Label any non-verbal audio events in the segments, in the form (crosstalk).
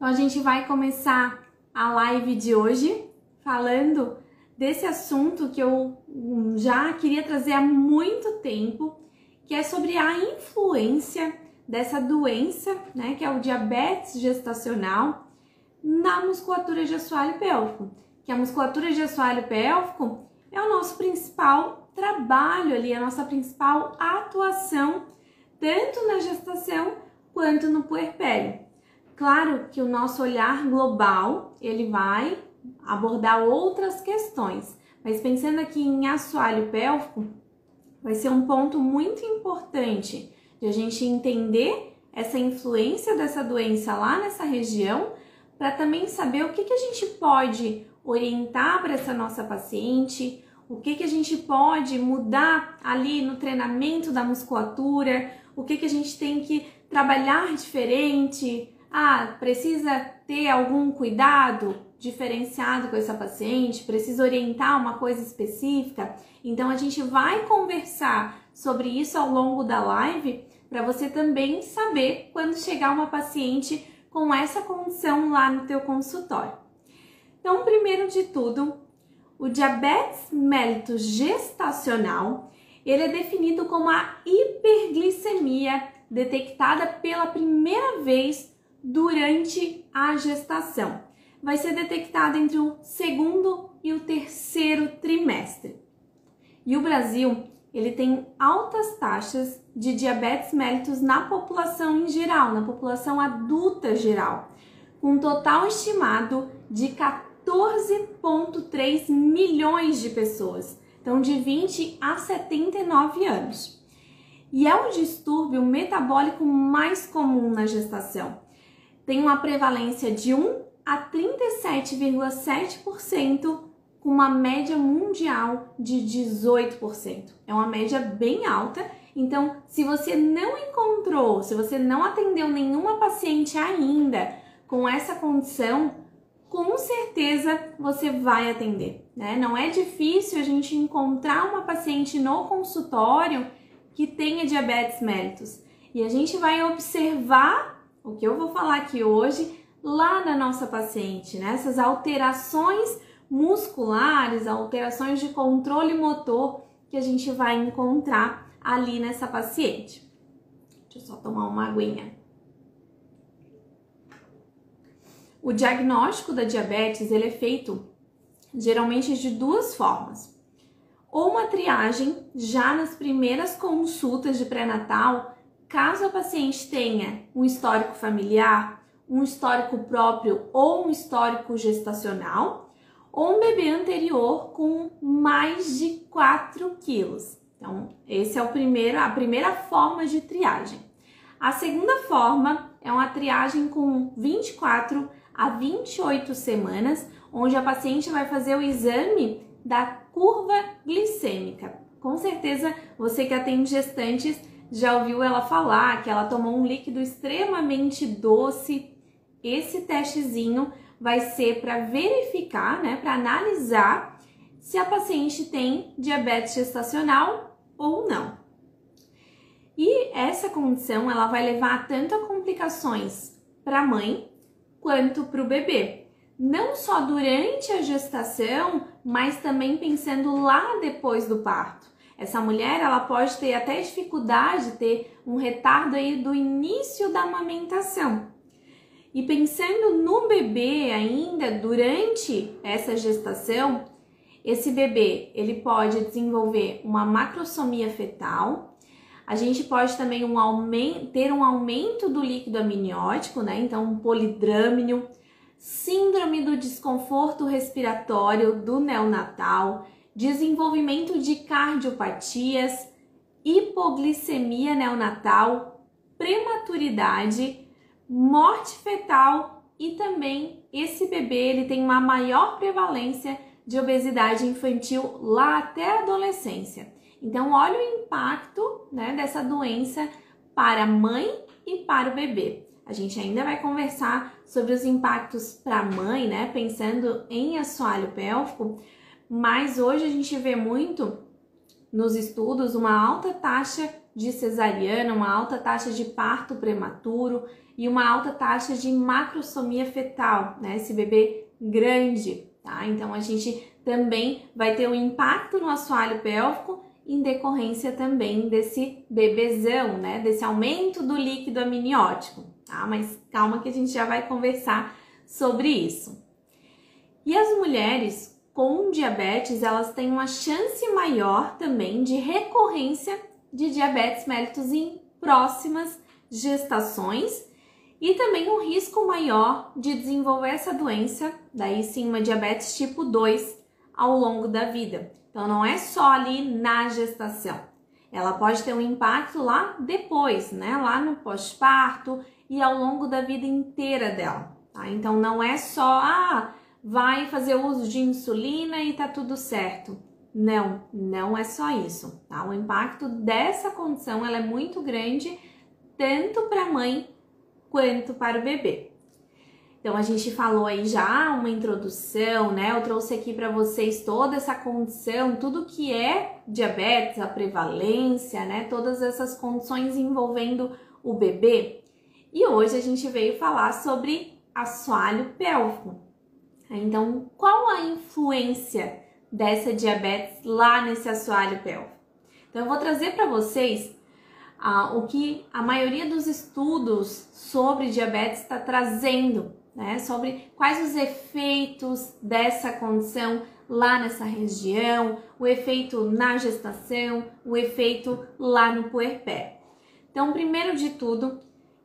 Então a gente vai começar a live de hoje falando desse assunto que eu já queria trazer há muito tempo, que é sobre a influência dessa doença, né, que é o diabetes gestacional, na musculatura de assoalho pélvico. Que a musculatura de assoalho pélvico é o nosso principal trabalho ali, a nossa principal atuação, tanto na gestação quanto no puerpério. Claro que o nosso olhar global, ele vai abordar outras questões, mas pensando aqui em assoalho pélvico, vai ser um ponto muito importante de a gente entender essa influência dessa doença lá nessa região, para também saber o que, que a gente pode orientar para essa nossa paciente, o que, que a gente pode mudar ali no treinamento da musculatura, o que, que a gente tem que trabalhar diferente, ah, precisa ter algum cuidado diferenciado com essa paciente, precisa orientar uma coisa específica. Então a gente vai conversar sobre isso ao longo da live para você também saber quando chegar uma paciente com essa condição lá no teu consultório. Então, primeiro de tudo, o diabetes mellitus gestacional, ele é definido como a hiperglicemia detectada pela primeira vez durante a gestação. Vai ser detectada entre o segundo e o terceiro trimestre. E o Brasil, ele tem altas taxas de diabetes mellitus na população em geral, na população adulta geral, com um total estimado de 14,3 milhões de pessoas, então de 20 a 79 anos. E é o distúrbio metabólico mais comum na gestação tem uma prevalência de 1 a 37,7%, com uma média mundial de 18%. É uma média bem alta. Então, se você não encontrou, se você não atendeu nenhuma paciente ainda com essa condição, com certeza você vai atender, né? Não é difícil a gente encontrar uma paciente no consultório que tenha diabetes mellitus. E a gente vai observar o que eu vou falar aqui hoje lá na nossa paciente, né? Essas alterações musculares, alterações de controle motor que a gente vai encontrar ali nessa paciente. Deixa eu só tomar uma aguinha. O diagnóstico da diabetes ele é feito geralmente de duas formas. Ou uma triagem já nas primeiras consultas de pré-natal, Caso a paciente tenha um histórico familiar, um histórico próprio ou um histórico gestacional, ou um bebê anterior com mais de 4 quilos. Então, esse é o primeiro, a primeira forma de triagem. A segunda forma é uma triagem com 24 a 28 semanas, onde a paciente vai fazer o exame da curva glicêmica. Com certeza, você que atende gestantes já ouviu ela falar que ela tomou um líquido extremamente doce. Esse testezinho vai ser para verificar, né, para analisar se a paciente tem diabetes gestacional ou não. E essa condição ela vai levar tanto a complicações para a mãe quanto para o bebê. Não só durante a gestação, mas também pensando lá depois do parto. Essa mulher, ela pode ter até dificuldade, ter um retardo aí do início da amamentação. E pensando no bebê ainda durante essa gestação, esse bebê, ele pode desenvolver uma macrosomia fetal. A gente pode também um aumento, ter um aumento do líquido amniótico, né? Então, um polidrâmino, síndrome do desconforto respiratório do neonatal, desenvolvimento de cardiopatias, hipoglicemia neonatal, prematuridade, morte fetal e também esse bebê ele tem uma maior prevalência de obesidade infantil lá até a adolescência. Então, olha o impacto né, dessa doença para a mãe e para o bebê. A gente ainda vai conversar sobre os impactos para a mãe, né, pensando em assoalho pélvico, mas hoje a gente vê muito nos estudos uma alta taxa de cesariana, uma alta taxa de parto prematuro e uma alta taxa de macrosomia fetal, né? Esse bebê grande, tá? Então a gente também vai ter um impacto no assoalho pélvico em decorrência também desse bebezão, né? Desse aumento do líquido amniótico, tá? Mas calma que a gente já vai conversar sobre isso. E as mulheres com diabetes, elas têm uma chance maior também de recorrência de diabetes mellitus em próximas gestações e também um risco maior de desenvolver essa doença, daí sim uma diabetes tipo 2 ao longo da vida. Então não é só ali na gestação. Ela pode ter um impacto lá depois, né? Lá no pós-parto e ao longo da vida inteira dela. Tá? Então não é só ah, vai fazer uso de insulina e tá tudo certo. Não, não é só isso, tá? O impacto dessa condição ela é muito grande tanto para a mãe quanto para o bebê. Então a gente falou aí já uma introdução, né? Eu trouxe aqui para vocês toda essa condição, tudo que é diabetes, a prevalência, né? Todas essas condições envolvendo o bebê. E hoje a gente veio falar sobre assoalho pélvico. Então, qual a influência dessa diabetes lá nesse assoalho pélvico? Então, eu vou trazer para vocês ah, o que a maioria dos estudos sobre diabetes está trazendo né? Sobre quais os efeitos dessa condição lá nessa região, o efeito na gestação, o efeito lá no puerpério. Então, primeiro de tudo,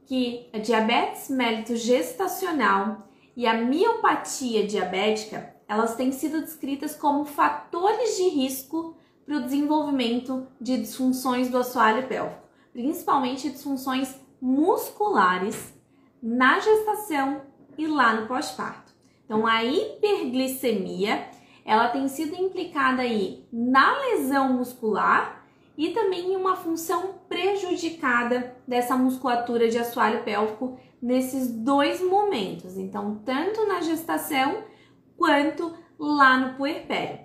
que a diabetes mellitus gestacional e a miopatia diabética, elas têm sido descritas como fatores de risco para o desenvolvimento de disfunções do assoalho pélvico, principalmente disfunções musculares na gestação e lá no pós-parto. Então, a hiperglicemia, ela tem sido implicada aí na lesão muscular e também em uma função prejudicada dessa musculatura de assoalho pélvico nesses dois momentos. Então, tanto na gestação quanto lá no puerpério.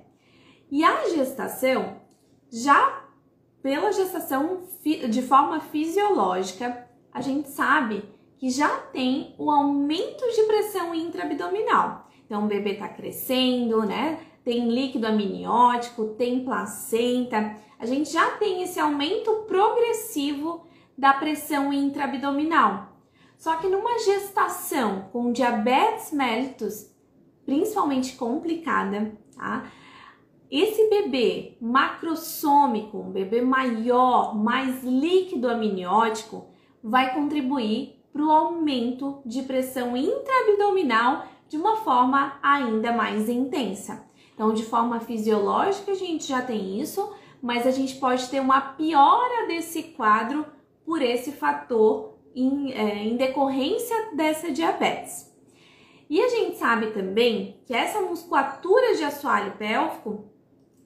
E a gestação, já pela gestação de forma fisiológica, a gente sabe que já tem o aumento de pressão intraabdominal. Então, o bebê está crescendo, né? Tem líquido amniótico, tem placenta. A gente já tem esse aumento progressivo da pressão intraabdominal. Só que numa gestação com diabetes mellitus, principalmente complicada, tá? Esse bebê macrosômico, um bebê maior, mais líquido amniótico, vai contribuir para o aumento de pressão intraabdominal de uma forma ainda mais intensa. Então, de forma fisiológica, a gente já tem isso, mas a gente pode ter uma piora desse quadro por esse fator em, é, em decorrência dessa diabetes. E a gente sabe também que essa musculatura de assoalho pélvico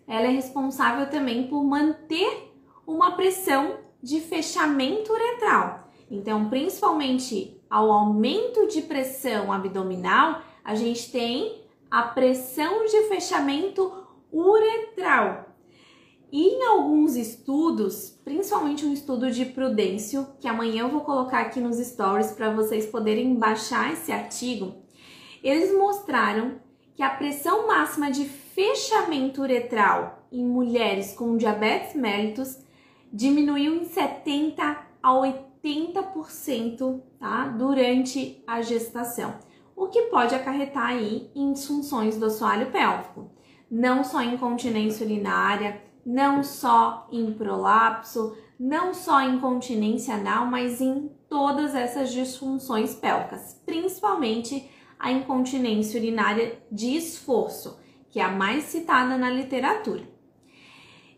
ela é responsável também por manter uma pressão de fechamento uretral. Então, principalmente ao aumento de pressão abdominal, a gente tem a pressão de fechamento uretral. E em alguns estudos, principalmente um estudo de Prudêncio, que amanhã eu vou colocar aqui nos stories para vocês poderem baixar esse artigo, eles mostraram que a pressão máxima de fechamento uretral em mulheres com diabetes mellitus diminuiu em 70 a 80 80% tá? durante a gestação, o que pode acarretar aí em disfunções do assoalho pélvico, não só incontinência urinária, não só em prolapso, não só em incontinência anal, mas em todas essas disfunções pélvicas, principalmente a incontinência urinária de esforço, que é a mais citada na literatura.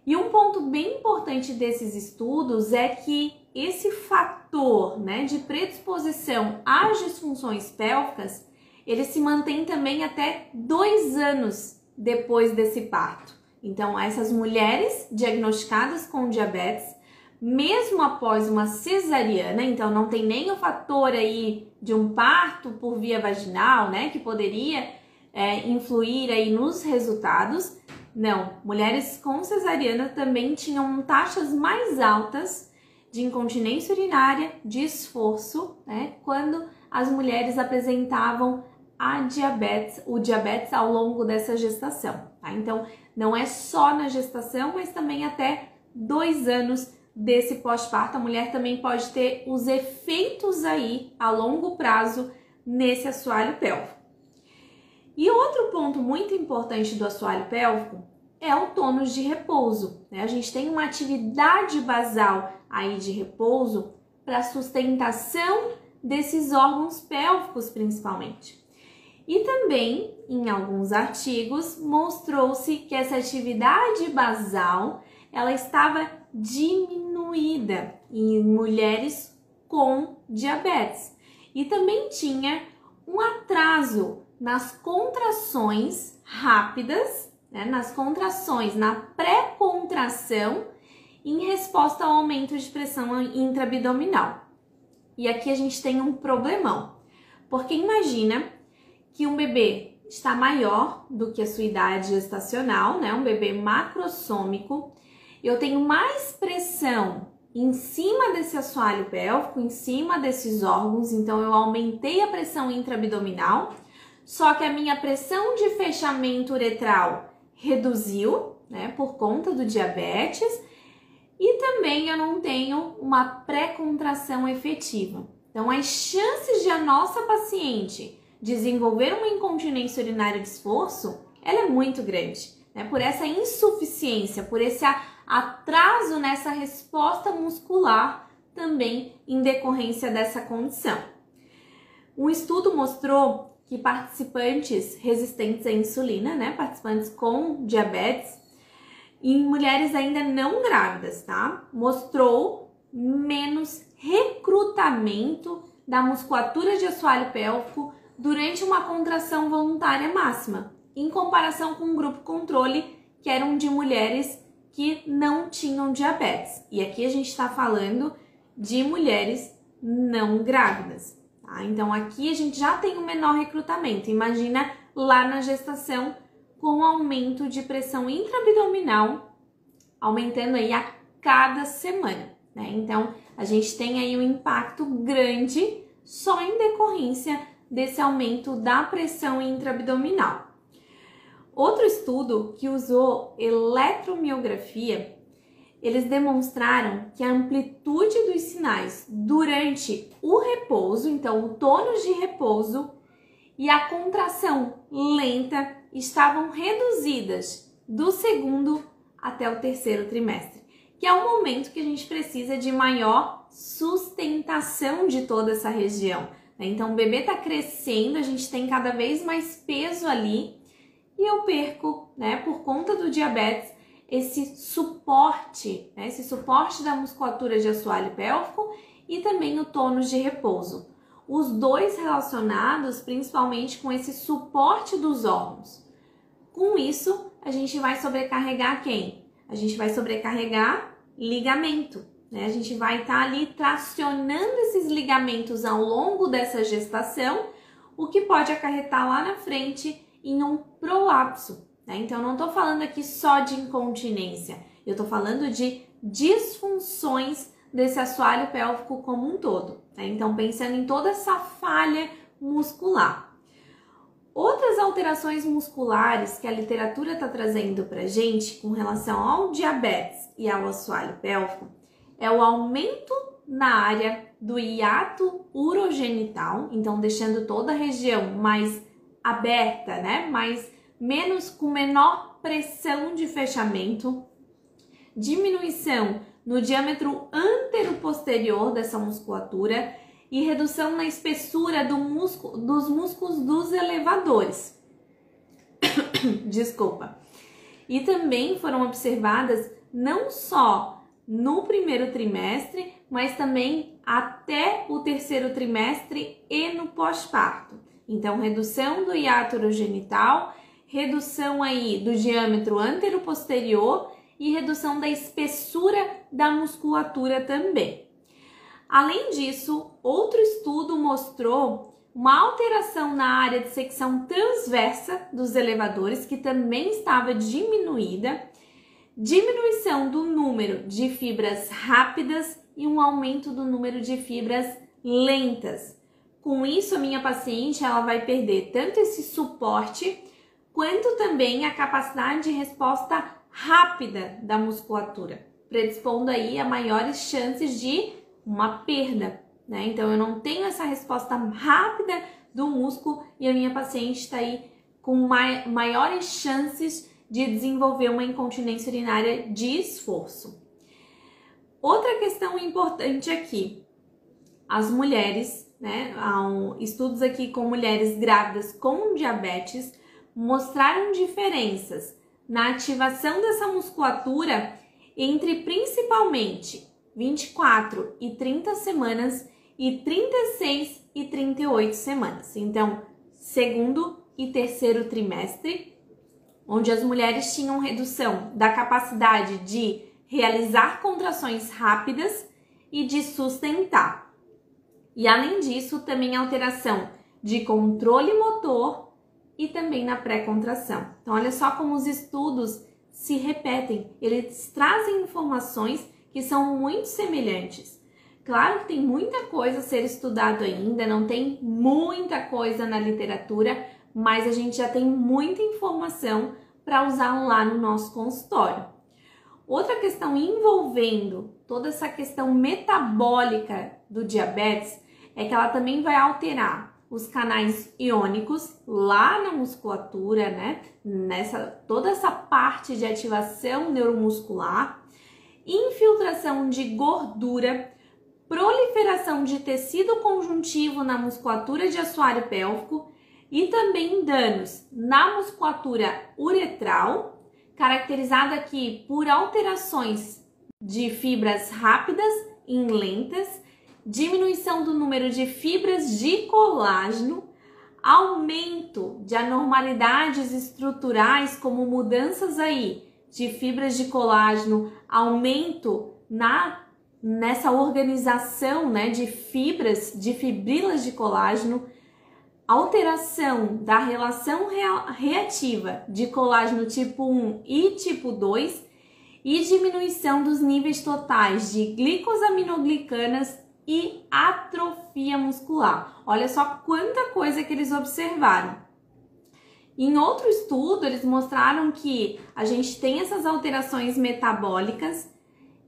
E um ponto bem importante desses estudos é que esse fator né, de predisposição às disfunções pélvicas, ele se mantém também até dois anos depois desse parto. Então, essas mulheres diagnosticadas com diabetes, mesmo após uma cesariana, então não tem nem o fator aí de um parto por via vaginal, né, que poderia é, influir aí nos resultados. Não, mulheres com cesariana também tinham taxas mais altas de incontinência urinária, de esforço, né? Quando as mulheres apresentavam a diabetes, o diabetes ao longo dessa gestação, tá? Então, não é só na gestação, mas também até dois anos desse pós-parto. A mulher também pode ter os efeitos aí a longo prazo nesse assoalho pélvico. E outro ponto muito importante do assoalho pélvico é o tônus de repouso. Né? A gente tem uma atividade basal aí de repouso para sustentação desses órgãos pélvicos, principalmente. E também, em alguns artigos, mostrou-se que essa atividade basal ela estava diminuída em mulheres com diabetes e também tinha um atraso nas contrações rápidas, né, nas contrações, na pré-contração, em resposta ao aumento de pressão intraabdominal. E aqui a gente tem um problemão, porque imagina que um bebê está maior do que a sua idade gestacional, né, um bebê macrossômico, eu tenho mais pressão em cima desse assoalho pélvico, em cima desses órgãos, então eu aumentei a pressão intraabdominal só que a minha pressão de fechamento uretral reduziu, né, por conta do diabetes, e também eu não tenho uma pré-contração efetiva. Então, as chances de a nossa paciente desenvolver uma incontinência urinária de esforço, ela é muito grande, né, por essa insuficiência, por esse atraso nessa resposta muscular também em decorrência dessa condição. Um estudo mostrou que participantes resistentes à insulina, né, participantes com diabetes, em mulheres ainda não grávidas, tá? Mostrou menos recrutamento da musculatura de assoalho pélvico durante uma contração voluntária máxima, em comparação com um grupo controle que eram de mulheres que não tinham diabetes. E aqui a gente está falando de mulheres não grávidas. Tá? Então aqui a gente já tem um menor recrutamento. Imagina lá na gestação com aumento de pressão intraabdominal, aumentando aí a cada semana. Né? Então a gente tem aí um impacto grande só em decorrência desse aumento da pressão intraabdominal. Outro estudo que usou eletromiografia eles demonstraram que a amplitude dos sinais durante o repouso, então o tônus de repouso e a contração lenta estavam reduzidas do segundo até o terceiro trimestre, que é o momento que a gente precisa de maior sustentação de toda essa região. Né? Então, o bebê está crescendo, a gente tem cada vez mais peso ali e eu perco, né, por conta do diabetes, esse suporte, né, esse suporte da musculatura de assoalho pélvico e também o tônus de repouso. Os dois relacionados principalmente com esse suporte dos órgãos. Com isso, a gente vai sobrecarregar quem? A gente vai sobrecarregar ligamento. Né? A gente vai estar tá ali tracionando esses ligamentos ao longo dessa gestação, o que pode acarretar lá na frente em um prolapso, né? Então, não estou falando aqui só de incontinência, eu estou falando de disfunções desse assoalho pélvico como um todo. Né? Então, pensando em toda essa falha muscular. Outras alterações musculares que a literatura está trazendo para gente com relação ao diabetes e ao assoalho pélvico é o aumento na área do hiato urogenital, então deixando toda a região mais aberta, né? Mais menos com menor pressão de fechamento, diminuição no diâmetro antero-posterior dessa musculatura e redução na espessura do músculo, dos músculos dos elevadores. (coughs) Desculpa. E também foram observadas não só no primeiro trimestre, mas também até o terceiro trimestre e no pós-parto. Então, redução do hiato urogenital redução aí do diâmetro antero-posterior e redução da espessura da musculatura também. Além disso, outro estudo mostrou uma alteração na área de secção transversa dos elevadores, que também estava diminuída, diminuição do número de fibras rápidas e um aumento do número de fibras lentas. Com isso, a minha paciente ela vai perder tanto esse suporte quanto também a capacidade de resposta rápida da musculatura, predispondo aí a maiores chances de uma perda, né? Então eu não tenho essa resposta rápida do músculo e a minha paciente está aí com maiores chances de desenvolver uma incontinência urinária de esforço. Outra questão importante aqui, as mulheres, né? Há estudos aqui com mulheres grávidas com diabetes mostraram diferenças na ativação dessa musculatura entre principalmente 24 e 30 semanas e 36 e 38 semanas. Então, segundo e terceiro trimestre, onde as mulheres tinham redução da capacidade de realizar contrações rápidas e de sustentar. E além disso, também alteração de controle motor e também na pré-contração. Então, olha só como os estudos se repetem, eles trazem informações que são muito semelhantes. Claro que tem muita coisa a ser estudado ainda, não tem muita coisa na literatura, mas a gente já tem muita informação para usar lá no nosso consultório. Outra questão envolvendo toda essa questão metabólica do diabetes é que ela também vai alterar os canais iônicos lá na musculatura, né? Nessa toda essa parte de ativação neuromuscular, infiltração de gordura, proliferação de tecido conjuntivo na musculatura de assoalho pélvico e também danos na musculatura uretral, caracterizada aqui por alterações de fibras rápidas e lentas diminuição do número de fibras de colágeno, aumento de anormalidades estruturais, como mudanças aí de fibras de colágeno, aumento na nessa organização, né, de fibras, de fibrilas de colágeno, alteração da relação reativa de colágeno tipo 1 e tipo 2 e diminuição dos níveis totais de glicosaminoglicanas e atrofia muscular. Olha só quanta coisa que eles observaram. Em outro estudo, eles mostraram que a gente tem essas alterações metabólicas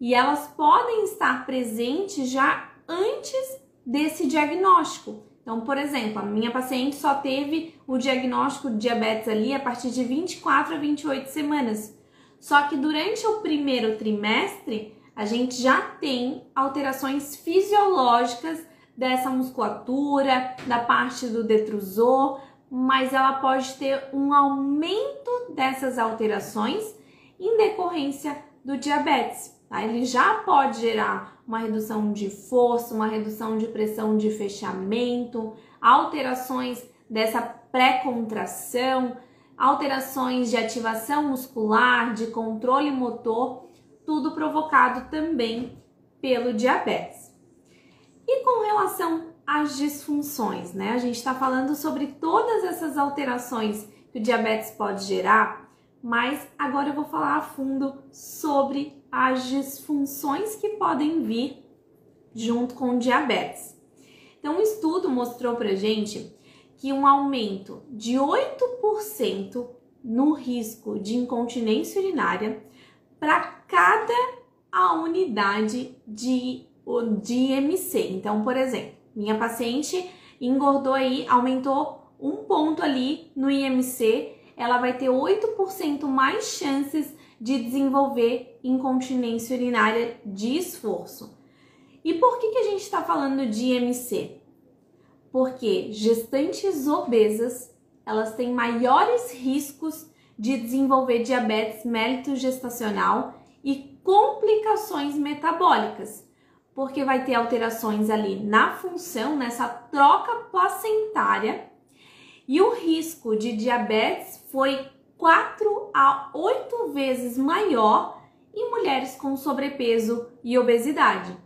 e elas podem estar presentes já antes desse diagnóstico. Então, por exemplo, a minha paciente só teve o diagnóstico de diabetes ali a partir de 24 a 28 semanas. Só que durante o primeiro trimestre, a gente já tem alterações fisiológicas dessa musculatura, da parte do detrusor, mas ela pode ter um aumento dessas alterações em decorrência do diabetes. Tá? Ele já pode gerar uma redução de força, uma redução de pressão de fechamento, alterações dessa pré-contração, alterações de ativação muscular, de controle motor tudo provocado também pelo diabetes. E com relação às disfunções, né? A gente está falando sobre todas essas alterações que o diabetes pode gerar, mas agora eu vou falar a fundo sobre as disfunções que podem vir junto com diabetes. Então, um estudo mostrou pra gente que um aumento de 8% no risco de incontinência urinária para cada a unidade de, de IMC. Então, por exemplo, minha paciente engordou aí, aumentou um ponto ali no IMC, ela vai ter 8% mais chances de desenvolver incontinência urinária de esforço. E por que, que a gente está falando de IMC? Porque gestantes obesas elas têm maiores riscos de desenvolver diabetes mellitus gestacional e complicações metabólicas, porque vai ter alterações ali na função, nessa troca placentária, e o risco de diabetes foi 4 a 8 vezes maior em mulheres com sobrepeso e obesidade.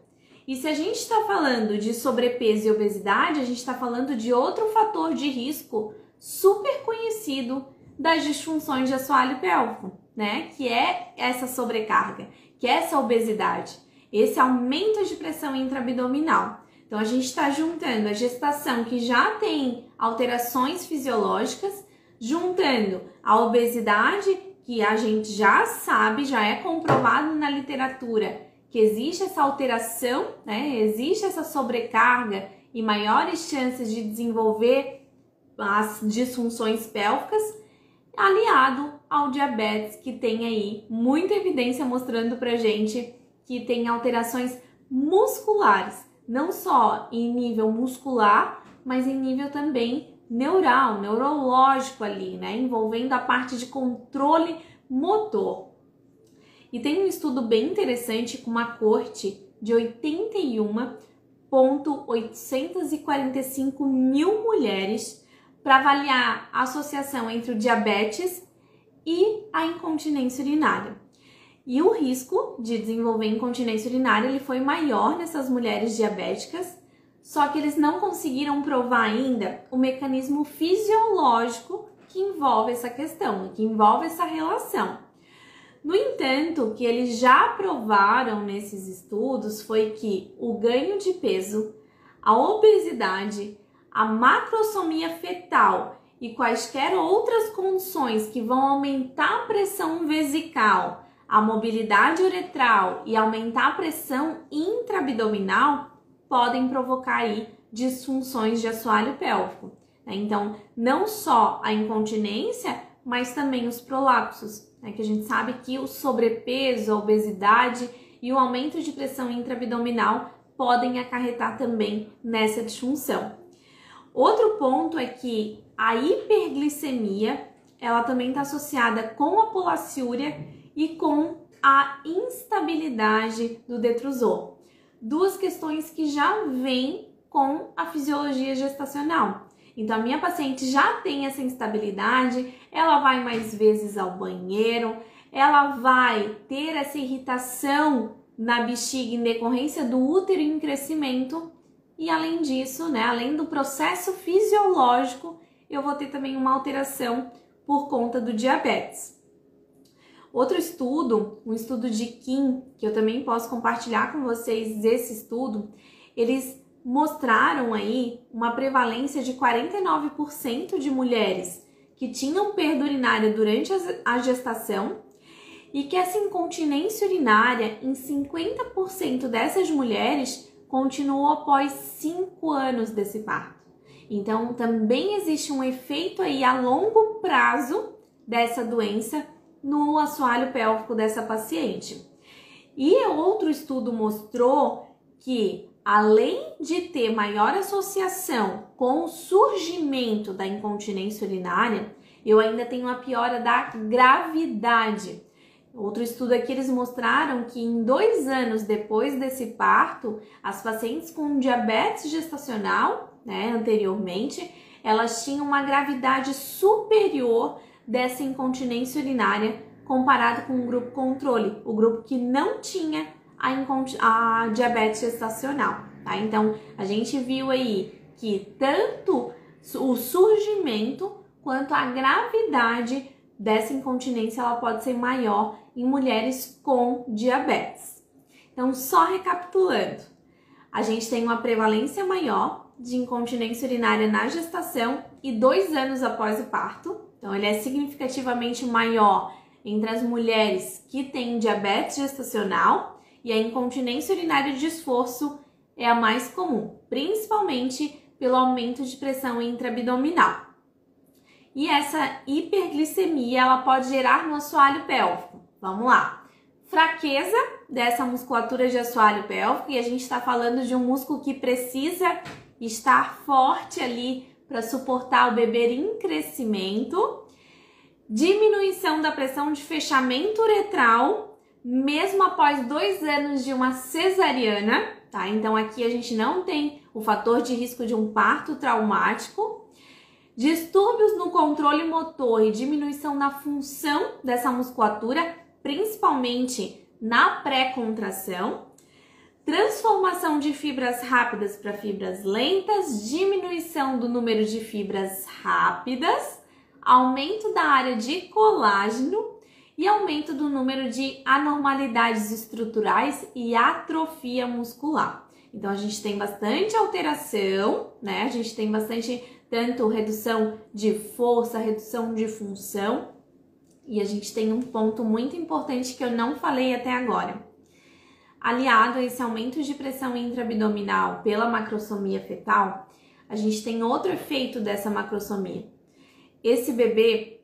E se a gente está falando de sobrepeso e obesidade, a gente está falando de outro fator de risco super conhecido das disfunções de assoalho pélvico, né? Que é essa sobrecarga, que é essa obesidade. esse aumento de pressão intraabdominal. Então a gente está juntando a gestação que já tem alterações fisiológicas, juntando a obesidade que a gente já sabe, já é comprovado na literatura que existe essa alteração, né? Existe essa sobrecarga e maiores chances de desenvolver as disfunções pélvicas, aliado ao diabetes que tem aí muita evidência mostrando pra gente que tem alterações musculares não só em nível muscular, mas em nível também neural, neurológico ali, né? Envolvendo a parte de controle motor. E tem um estudo bem interessante com uma corte de 81.845 mil mulheres para avaliar a associação entre o diabetes e a incontinência urinária. E o risco de desenvolver incontinência urinária ele foi maior nessas mulheres diabéticas, só que eles não conseguiram provar ainda o mecanismo fisiológico que envolve essa questão, que envolve essa relação. No entanto, o que eles já provaram nesses estudos foi que o ganho de peso, a obesidade, a macrosomia fetal e quaisquer outras condições que vão aumentar a pressão vesical, a mobilidade uretral e aumentar a pressão intraabdominal podem provocar aí disfunções de assoalho pélvico. Né? Então, não só a incontinência, mas também os prolapsos, né? que a gente sabe que o sobrepeso, a obesidade e o aumento de pressão intraabdominal podem acarretar também nessa disfunção. Outro ponto é que a hiperglicemia, ela também está associada com a polaciúria e com a instabilidade do detrusor. Duas questões que já vêm com a fisiologia gestacional. Então, a minha paciente já tem essa instabilidade, ela vai mais vezes ao banheiro, ela vai ter essa irritação na bexiga em decorrência do útero em crescimento, e além disso, né, além do processo fisiológico, eu vou ter também uma alteração por conta do diabetes. Outro estudo, um estudo de Kim, que eu também posso compartilhar com vocês esse estudo, eles mostraram aí uma prevalência de 49% de mulheres que tinham perda urinária durante a gestação e que essa incontinência urinária em 50% dessas mulheres continuou após 5 anos desse parto. Então, também existe um efeito aí a longo prazo dessa doença no assoalho pélvico dessa paciente. E outro estudo mostrou que, além de ter maior associação com o surgimento da incontinência urinária, eu ainda tenho a piora da gravidade. Outro estudo aqui eles mostraram que em dois anos depois desse parto, as pacientes com diabetes gestacional, né, anteriormente, elas tinham uma gravidade superior dessa incontinência urinária comparado com o grupo controle, o grupo que não tinha a, a diabetes gestacional. Tá? Então, a gente viu aí que tanto o surgimento quanto a gravidade dessa incontinência ela pode ser maior em mulheres com diabetes. Então, só recapitulando, a gente tem uma prevalência maior de incontinência urinária na gestação e dois anos após o parto, então, ele é significativamente maior entre as mulheres que têm diabetes gestacional e a incontinência urinária de esforço é a mais comum, principalmente pelo aumento de pressão intraabdominal. E essa hiperglicemia ela pode gerar no assoalho pélvico. Vamos lá. Fraqueza dessa musculatura de assoalho pélvico e a gente está falando de um músculo que precisa estar forte ali para suportar o bebê em crescimento, diminuição da pressão de fechamento uretral, mesmo após dois anos de uma cesariana, tá? Então aqui a gente não tem o fator de risco de um parto traumático, distúrbios no controle motor e diminuição na função dessa musculatura, principalmente na pré-contração, transformação de fibras rápidas para fibras lentas, diminuição do número de fibras rápidas, aumento da área de colágeno e aumento do número de anormalidades estruturais e atrofia muscular. Então a gente tem bastante alteração, né? A gente tem bastante tanto redução de força, redução de função, e a gente tem um ponto muito importante que eu não falei até agora. Aliado a esse aumento de pressão intraabdominal pela macrosomia fetal, a gente tem outro efeito dessa macrosomia. Esse bebê,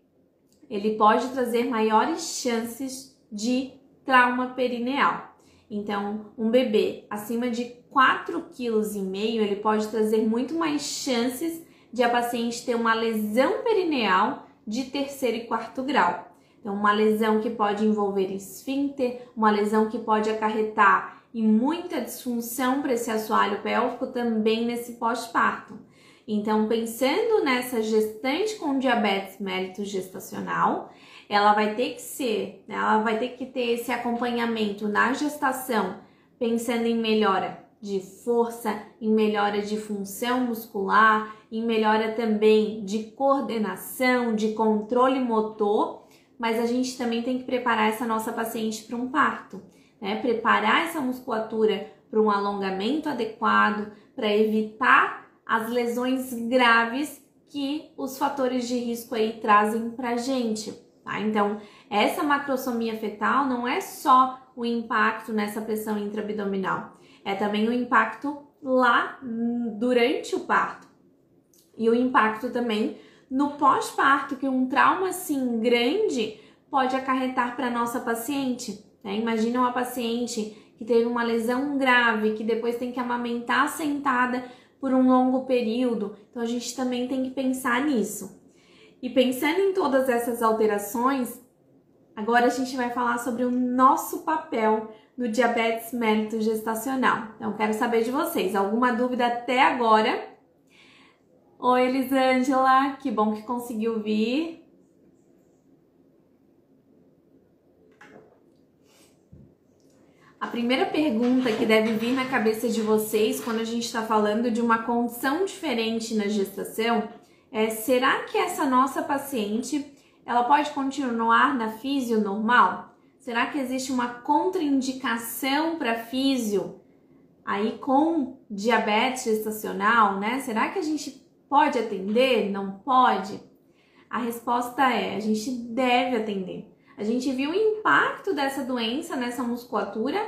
ele pode trazer maiores chances de trauma perineal. Então, um bebê acima de 4,5 kg, ele pode trazer muito mais chances de a paciente ter uma lesão perineal de terceiro e quarto grau. Então, uma lesão que pode envolver esfíncter, uma lesão que pode acarretar em muita disfunção para esse assoalho pélvico também nesse pós-parto. Então, pensando nessa gestante com diabetes mérito gestacional, ela vai ter que ser, ela vai ter que ter esse acompanhamento na gestação, pensando em melhora de força, em melhora de função muscular, em melhora também de coordenação, de controle motor, mas a gente também tem que preparar essa nossa paciente para um parto, né? Preparar essa musculatura para um alongamento adequado, para evitar as lesões graves que os fatores de risco aí trazem pra gente, tá? Então, essa macrosomia fetal não é só o impacto nessa pressão intraabdominal, é também o impacto lá durante o parto. E o impacto também no pós-parto, que um trauma assim grande pode acarretar para nossa paciente. Né? Imagina uma paciente que teve uma lesão grave, que depois tem que amamentar sentada por um longo período. Então a gente também tem que pensar nisso. E pensando em todas essas alterações, agora a gente vai falar sobre o nosso papel no diabetes mellitus gestacional. Então quero saber de vocês, alguma dúvida até agora? Oi, Elisângela, que bom que conseguiu vir. A primeira pergunta que deve vir na cabeça de vocês quando a gente está falando de uma condição diferente na gestação é: será que essa nossa paciente ela pode continuar na físio normal? Será que existe uma contraindicação para físio aí com diabetes gestacional, né? Será que a gente pode atender? Não pode? A resposta é: a gente deve atender. A gente viu o impacto dessa doença nessa musculatura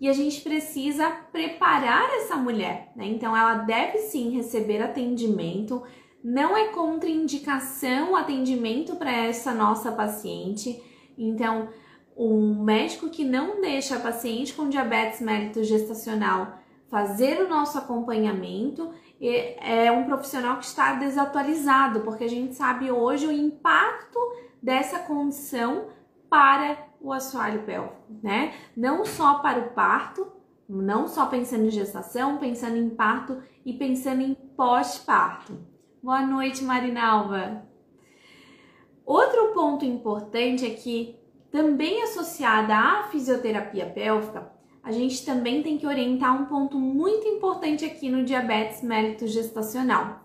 e a gente precisa preparar essa mulher, né? Então ela deve sim receber atendimento. Não é contraindicação o atendimento para essa nossa paciente. Então, um médico que não deixa a paciente com diabetes mellitus gestacional fazer o nosso acompanhamento é um profissional que está desatualizado, porque a gente sabe hoje o impacto dessa condição para o assoalho pélvico, né? Não só para o parto, não só pensando em gestação, pensando em parto e pensando em pós-parto. Boa noite, Marinalva. Outro ponto importante é que, também associada à fisioterapia pélvica, a gente também tem que orientar um ponto muito importante aqui no diabetes mellitus gestacional,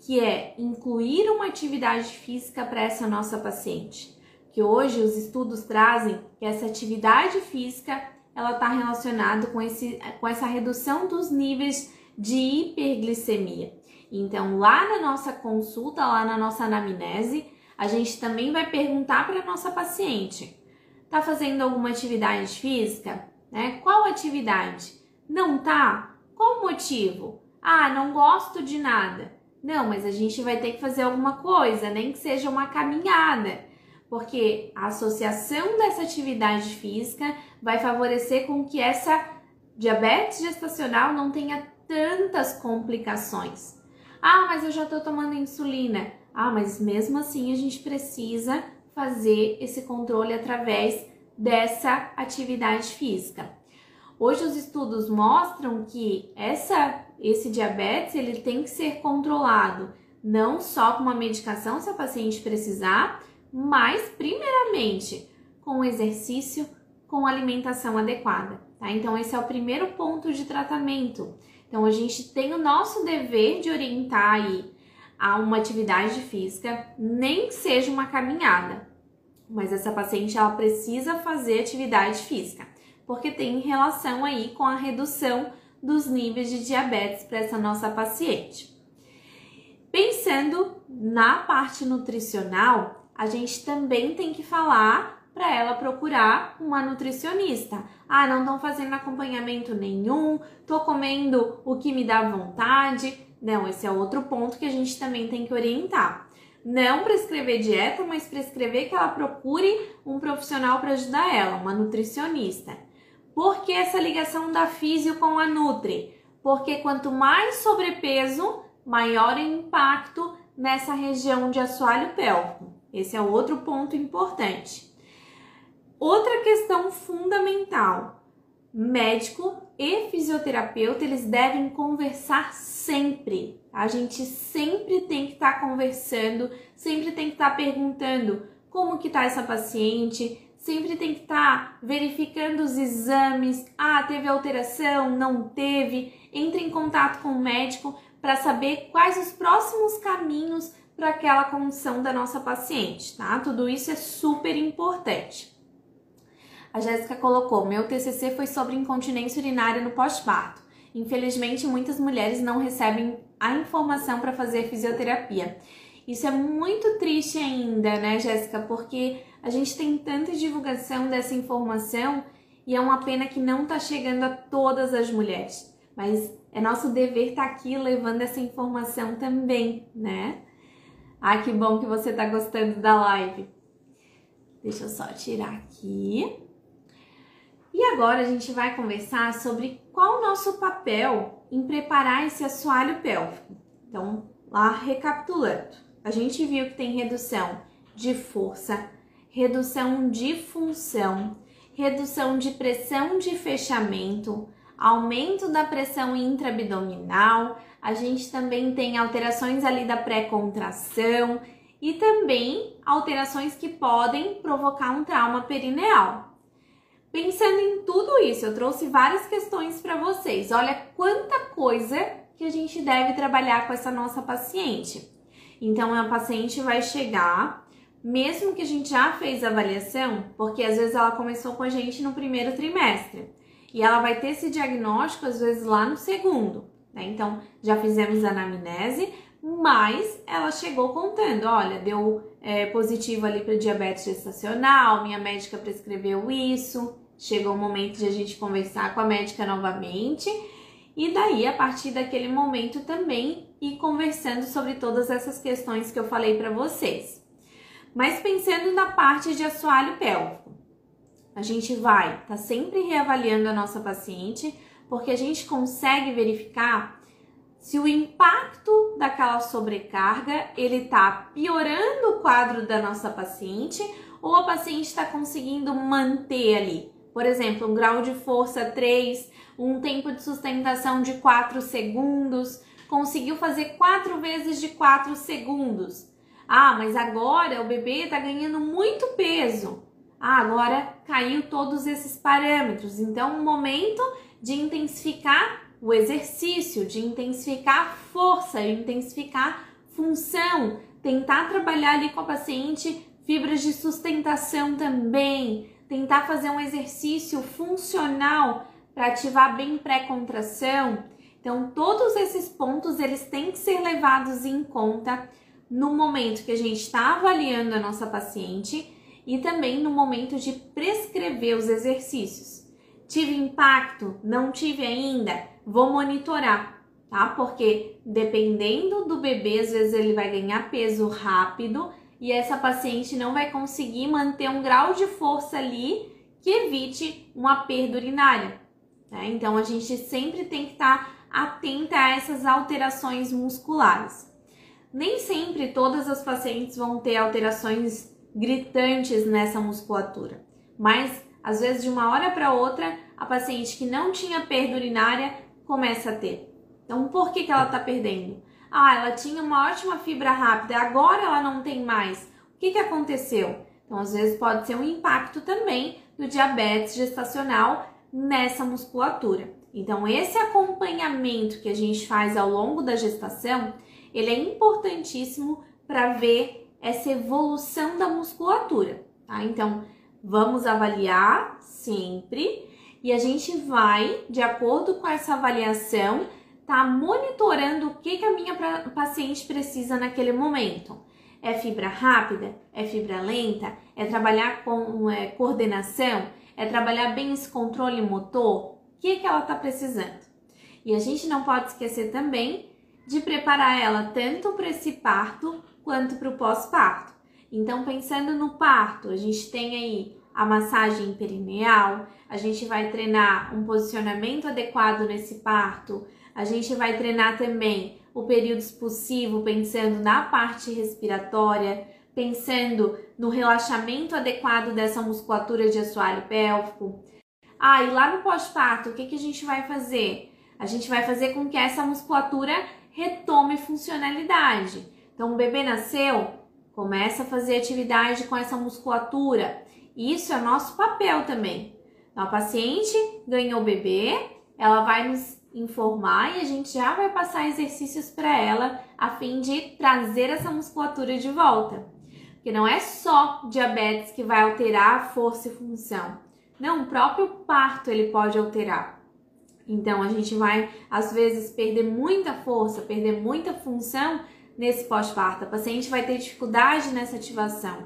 que é incluir uma atividade física para essa nossa paciente que hoje os estudos trazem que essa atividade física ela está relacionada com, esse, com essa redução dos níveis de hiperglicemia. Então, lá na nossa consulta, lá na nossa anamnese, a gente também vai perguntar para a nossa paciente: tá fazendo alguma atividade física? Né? Qual atividade? Não tá? Qual motivo? Ah, não gosto de nada. Não, mas a gente vai ter que fazer alguma coisa, nem que seja uma caminhada porque a associação dessa atividade física vai favorecer com que essa diabetes gestacional não tenha tantas complicações. Ah, mas eu já estou tomando insulina. Ah, mas mesmo assim a gente precisa fazer esse controle através dessa atividade física. Hoje os estudos mostram que essa, esse diabetes ele tem que ser controlado não só com uma medicação se a paciente precisar, mas primeiramente com exercício, com alimentação adequada, tá? Então esse é o primeiro ponto de tratamento. Então a gente tem o nosso dever de orientar aí a uma atividade física, nem que seja uma caminhada. Mas essa paciente ela precisa fazer atividade física, porque tem relação aí com a redução dos níveis de diabetes para essa nossa paciente. Pensando na parte nutricional, a gente também tem que falar para ela procurar uma nutricionista. Ah, não estão fazendo acompanhamento nenhum, tô comendo o que me dá vontade. Não, esse é outro ponto que a gente também tem que orientar. Não prescrever dieta, mas prescrever que ela procure um profissional para ajudar ela, uma nutricionista. Por que essa ligação da físio com a Nutri? Porque quanto mais sobrepeso, maior o impacto nessa região de assoalho pélvico. Esse é outro ponto importante. Outra questão fundamental: médico e fisioterapeuta eles devem conversar sempre. A gente sempre tem que estar tá conversando, sempre tem que estar tá perguntando como que tá essa paciente, sempre tem que estar tá verificando os exames. Ah, teve alteração? Não teve? Entre em contato com o médico para saber quais os próximos caminhos para aquela condição da nossa paciente, tá? Tudo isso é super importante. A Jéssica colocou: meu TCC foi sobre incontinência urinária no pós-parto. Infelizmente, muitas mulheres não recebem a informação para fazer fisioterapia. Isso é muito triste ainda, né, Jéssica? Porque a gente tem tanta divulgação dessa informação e é uma pena que não está chegando a todas as mulheres. Mas é nosso dever estar tá aqui levando essa informação também, né? Ah, que bom que você está gostando da live. Deixa eu só tirar aqui. E agora a gente vai conversar sobre qual o nosso papel em preparar esse assoalho pélvico. Então, lá recapitulando, a gente viu que tem redução de força, redução de função, redução de pressão de fechamento, aumento da pressão intraabdominal, a gente também tem alterações ali da pré-contração e também alterações que podem provocar um trauma perineal. Pensando em tudo isso, eu trouxe várias questões para vocês. Olha quanta coisa que a gente deve trabalhar com essa nossa paciente. Então, a paciente vai chegar, mesmo que a gente já fez a avaliação, porque às vezes ela começou com a gente no primeiro trimestre e ela vai ter esse diagnóstico às vezes lá no segundo. Né? Então, já fizemos a anamnese, mas ela chegou contando: olha, deu é, positivo ali para diabetes gestacional, minha médica prescreveu isso. Chegou o momento de a gente conversar com a médica novamente. E daí, a partir daquele momento também, ir conversando sobre todas essas questões que eu falei para vocês. Mas pensando na parte de assoalho pélvico, a gente vai estar tá sempre reavaliando a nossa paciente, porque a gente consegue verificar se o impacto daquela sobrecarga ele está piorando o quadro da nossa paciente ou a paciente está conseguindo manter ali. Por exemplo, um grau de força 3, um tempo de sustentação de 4 segundos, conseguiu fazer 4 vezes de 4 segundos. Ah, mas agora o bebê está ganhando muito peso. Ah, agora caiu todos esses parâmetros. Então, um momento de intensificar o exercício, de intensificar força, intensificar função, tentar trabalhar ali com a paciente fibras de sustentação também, tentar fazer um exercício funcional para ativar bem pré-contração. Então, todos esses pontos eles têm que ser levados em conta no momento que a gente está avaliando a nossa paciente e também no momento de prescrever os exercícios. Tive impacto? Não tive ainda? Vou monitorar, tá? Porque dependendo do bebê, às vezes ele vai ganhar peso rápido e essa paciente não vai conseguir manter um grau de força ali que evite uma perda urinária. Né? Então a gente sempre tem que estar tá atenta a essas alterações musculares. Nem sempre todas as pacientes vão ter alterações gritantes nessa musculatura. Mas às vezes de uma hora para outra, a paciente que não tinha perda urinária começa a ter. Então, por que, que ela está perdendo? Ah, ela tinha uma ótima fibra rápida, agora ela não tem mais. O que, que aconteceu? Então, às vezes pode ser um impacto também do diabetes gestacional nessa musculatura. Então, esse acompanhamento que a gente faz ao longo da gestação, ele é importantíssimo para ver essa evolução da musculatura. tá? Então, vamos avaliar sempre e a gente vai, de acordo com essa avaliação, tá monitorando o que, que a minha paciente precisa naquele momento. É fibra rápida? É fibra lenta? É trabalhar com é, coordenação? É trabalhar bem esse controle motor? O que, que ela está precisando? E a gente não pode esquecer também de preparar ela tanto para esse parto quanto para o pós-parto. Então, pensando no parto, a gente tem aí a massagem perineal, a gente vai treinar um posicionamento adequado nesse parto, a gente vai treinar também o período expulsivo, pensando na parte respiratória, pensando no relaxamento adequado dessa musculatura de assoalho pélvico. Ah, e lá no pós-parto, o que, que a gente vai fazer? A gente vai fazer com que essa musculatura retome funcionalidade. Então, o bebê nasceu, começa a fazer atividade com essa musculatura. Isso é nosso papel também. Então, a paciente ganhou o bebê, ela vai nos informar e a gente já vai passar exercícios para ela a fim de trazer essa musculatura de volta. Porque não é só diabetes que vai alterar a força e função. Não, o próprio parto ele pode alterar. Então a gente vai às vezes perder muita força, perder muita função nesse pós-parto. A paciente vai ter dificuldade nessa ativação,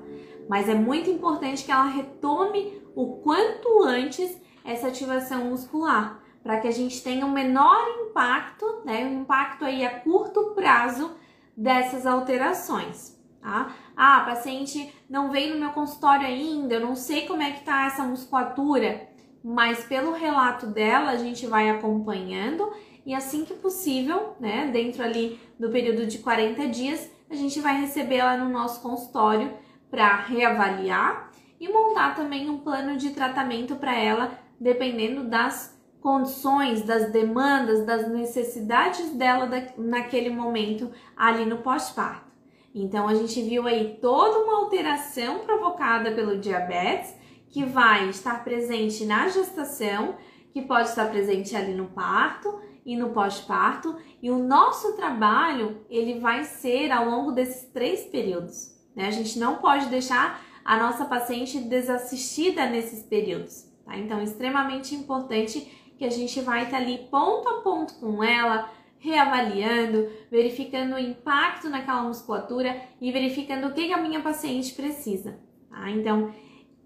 mas é muito importante que ela retome o quanto antes essa ativação muscular, para que a gente tenha um menor impacto, né, um impacto aí a curto prazo dessas alterações, tá? Ah, a paciente não veio no meu consultório ainda, eu não sei como é que tá essa musculatura, mas pelo relato dela a gente vai acompanhando e assim que possível, né, dentro ali do período de 40 dias, a gente vai recebê-la no nosso consultório para reavaliar e montar também um plano de tratamento para ela, dependendo das condições, das demandas, das necessidades dela naquele momento ali no pós-parto. Então a gente viu aí toda uma alteração provocada pelo diabetes que vai estar presente na gestação, que pode estar presente ali no parto e no pós-parto, e o nosso trabalho ele vai ser ao longo desses três períodos. Né? A gente não pode deixar a nossa paciente desassistida nesses períodos. Tá? Então, é extremamente importante que a gente vai estar tá ali ponto a ponto com ela, reavaliando, verificando o impacto naquela musculatura e verificando o que a minha paciente precisa. Tá? Então,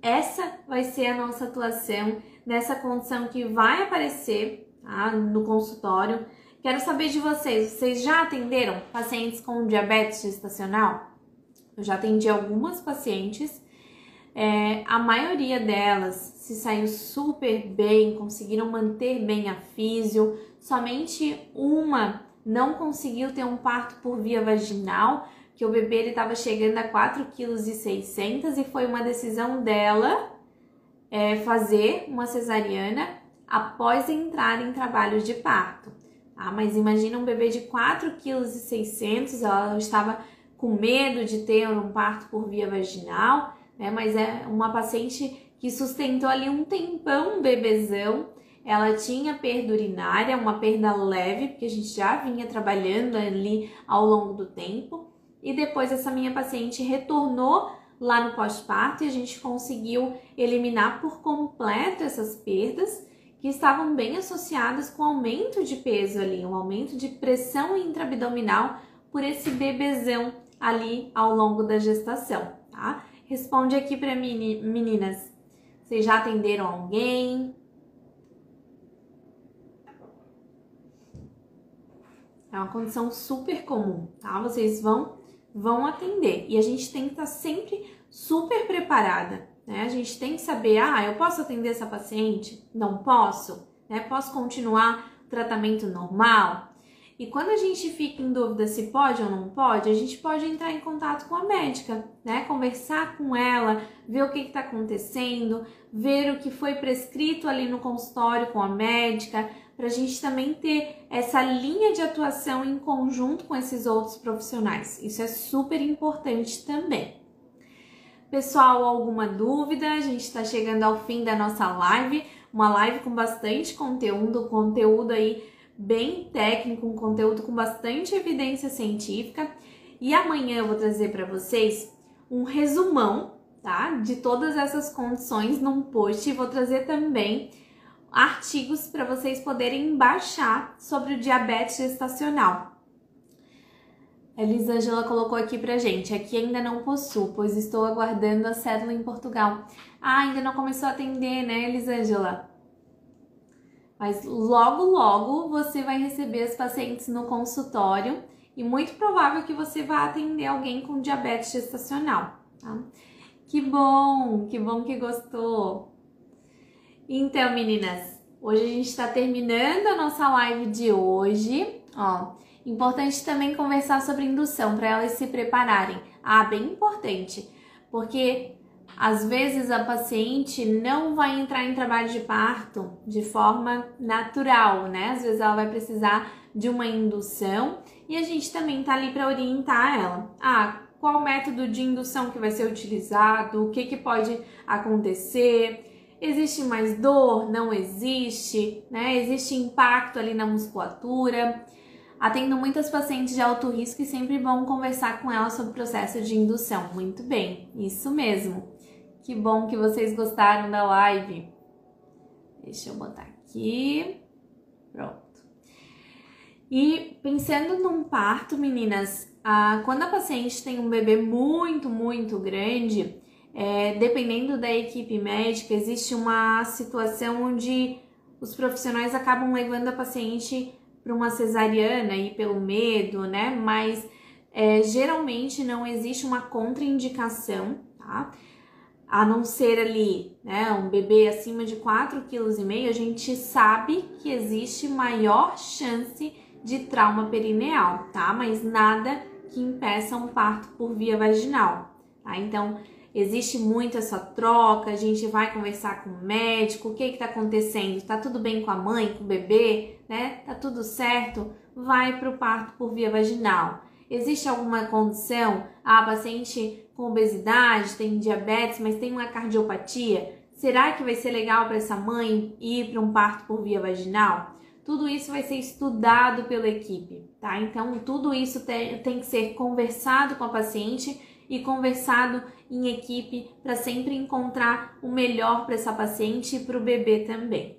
essa vai ser a nossa atuação nessa condição que vai aparecer tá? no consultório. Quero saber de vocês, vocês já atenderam pacientes com diabetes gestacional? Eu já atendi algumas pacientes é, a maioria delas se saiu super bem, conseguiram manter bem a físio. Somente uma não conseguiu ter um parto por via vaginal, que o bebê estava chegando a 4,6 kg e foi uma decisão dela é, fazer uma cesariana após entrar em trabalho de parto. Ah, mas imagina um bebê de 4,6 kg, ela estava com medo de ter um parto por via vaginal né? Mas é uma paciente que sustentou ali um tempão um bebezão. Ela tinha perda urinária, uma perda leve, porque a gente já vinha trabalhando ali ao longo do tempo. E depois essa minha paciente retornou lá no pós-parto e a gente conseguiu eliminar por completo essas perdas que estavam bem associadas com aumento de peso ali, um aumento de pressão intraabdominal por esse bebezão ali ao longo da gestação, tá? Responde aqui para mim, meninas. Vocês já atenderam alguém? É uma condição super comum, tá? Vocês vão vão atender e a gente tem que estar tá sempre super preparada, né? A gente tem que saber, ah, eu posso atender essa paciente? Não posso, né? Posso continuar tratamento normal? E quando a gente fica em dúvida se pode ou não pode, a gente pode entrar em contato com a médica, né? Conversar com ela, ver o que está acontecendo, ver o que foi prescrito ali no consultório com a médica, para a gente também ter essa linha de atuação em conjunto com esses outros profissionais. Isso é super importante também. Pessoal, alguma dúvida? A gente está chegando ao fim da nossa live, uma live com bastante conteúdo, conteúdo aí bem técnico, um conteúdo com bastante evidência científica. E amanhã eu vou trazer para vocês um resumão, tá? De todas essas condições num post e vou trazer também artigos para vocês poderem baixar sobre o diabetes gestacional. Elisângela colocou aqui pra gente, aqui ainda não possuo, pois estou aguardando a cédula em Portugal. Ah, ainda não começou a atender, né, Elisângela? Mas logo, logo você vai receber as pacientes no consultório e muito provável que você vá atender alguém com diabetes gestacional, tá? Que bom, que bom que gostou. Então, meninas, hoje a gente está terminando a nossa live de hoje, ó. Importante também conversar sobre indução para elas se prepararem. Ah, bem importante, porque às vezes a paciente não vai entrar em trabalho de parto de forma natural, né? Às vezes ela vai precisar de uma indução e a gente também tá ali para orientar ela. Ah, qual método de indução que vai ser utilizado, o que, que pode acontecer, existe mais dor, não existe, né? Existe impacto ali na musculatura. Atendo muitas pacientes de alto risco e sempre bom conversar com elas sobre o processo de indução. Muito bem, isso mesmo. Que bom que vocês gostaram da live. Deixa eu botar aqui. Pronto. E pensando num parto, meninas, ah, quando a paciente tem um bebê muito, muito grande, é, dependendo da equipe médica, existe uma situação onde os profissionais acabam levando a paciente para uma cesariana e pelo medo, né? Mas é, geralmente não existe uma contraindicação, tá? A não ser ali, né, um bebê acima de 4,5 kg, a gente sabe que existe maior chance de trauma perineal, tá? Mas nada que impeça um parto por via vaginal, tá? Então, existe muito essa troca, a gente vai conversar com o médico, o que que tá acontecendo? Tá tudo bem com a mãe, com o bebê, né? Tá tudo certo? Vai para o parto por via vaginal. Existe alguma condição? A paciente com obesidade, tem diabetes, mas tem uma cardiopatia. Será que vai ser legal para essa mãe ir para um parto por via vaginal? Tudo isso vai ser estudado pela equipe, tá? Então, tudo isso tem, tem que ser conversado com a paciente e conversado em equipe para sempre encontrar o melhor para essa paciente e para o bebê também.